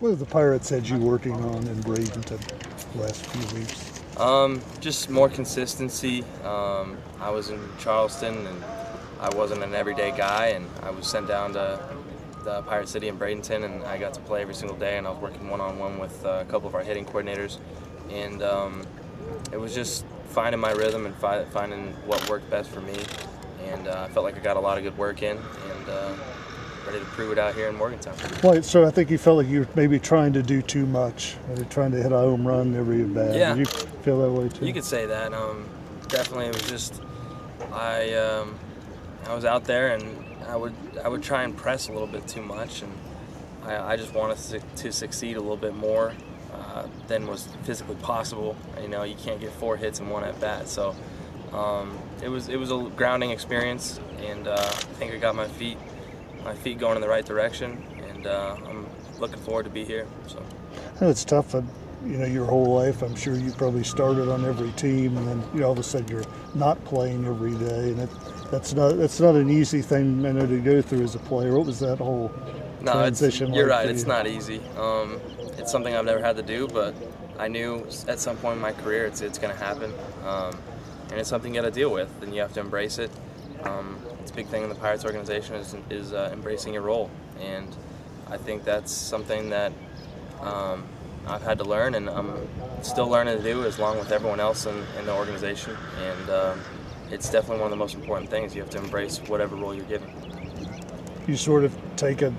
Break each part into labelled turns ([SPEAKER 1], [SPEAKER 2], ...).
[SPEAKER 1] What have the Pirates had you working on in Bradenton the last few weeks?
[SPEAKER 2] Um, just more consistency. Um, I was in Charleston and I wasn't an everyday guy, and I was sent down to the Pirate City in Bradenton, and I got to play every single day. And I was working one on one with uh, a couple of our hitting coordinators, and um, it was just finding my rhythm and fi finding what worked best for me. And uh, I felt like I got a lot of good work in, and uh, ready to prove it out here in Morgantown.
[SPEAKER 1] Well, so I think you felt like you were maybe trying to do too much, maybe trying to hit a home run every at bat.
[SPEAKER 2] Yeah.
[SPEAKER 1] Did you feel that way too?
[SPEAKER 2] You could say that. Um, definitely, it was just I um, I was out there and I would I would try and press a little bit too much, and I, I just wanted to, to succeed a little bit more uh, than was physically possible. You know, you can't get four hits in one at bat, so um, it was it was a grounding experience, and uh, I think I got my feet my feet going in the right direction, and uh, I'm looking forward to be here. So.
[SPEAKER 1] I know it's tough. uh, You know, your whole life. I'm sure you probably started on every team, and then you know, all of a sudden you're not playing every day, and it, that's not that's not an easy thing I know to go through as a player. What was that whole
[SPEAKER 2] No, it's,
[SPEAKER 1] transition
[SPEAKER 2] you're
[SPEAKER 1] like
[SPEAKER 2] right. It's
[SPEAKER 1] you?
[SPEAKER 2] not easy. Um, it's something I've never had to do, but I knew at some point in my career it's, it's going to happen. Um, and it's something you got to deal with, and you have to embrace it. Um, it's a big thing in the Pirates organization is, is uh, embracing your role, and I think that's something that um, I've had to learn, and I'm still learning to do, as long with everyone else in, in the organization. And um, it's definitely one of the most important things. You have to embrace whatever role you're given.
[SPEAKER 1] You sort of take it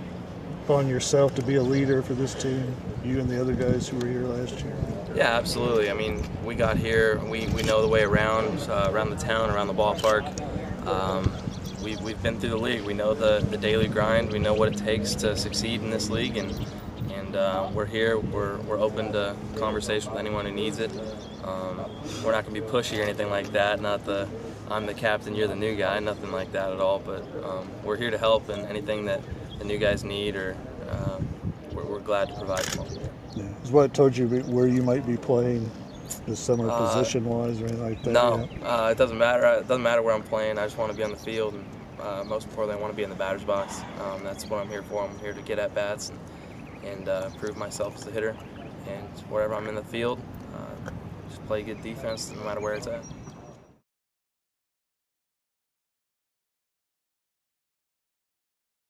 [SPEAKER 1] upon yourself to be a leader for this team. You and the other guys who were here last year.
[SPEAKER 2] Yeah, absolutely. I mean, we got here. We, we know the way around uh, around the town, around the ballpark. Um, we, we've been through the league. We know the, the daily grind. We know what it takes to succeed in this league, and and uh, we're here. We're, we're open to conversation with anyone who needs it. Um, we're not going to be pushy or anything like that. Not the I'm the captain, you're the new guy. Nothing like that at all. But um, we're here to help, and anything that the new guys need, or uh, we're, we're glad to provide them.
[SPEAKER 1] Yeah. Is what I told you where you might be playing this summer,
[SPEAKER 2] Uh,
[SPEAKER 1] position wise, or anything like that?
[SPEAKER 2] No,
[SPEAKER 1] yet?
[SPEAKER 2] uh, it doesn't matter. It doesn't matter where I'm playing. I just want to be on the field, and uh, most importantly, I want to be in the batter's box. Um, that's what I'm here for. I'm here to get at bats and, and uh, prove myself as a hitter. And wherever I'm in the field, uh, just play good defense, no matter where it's at.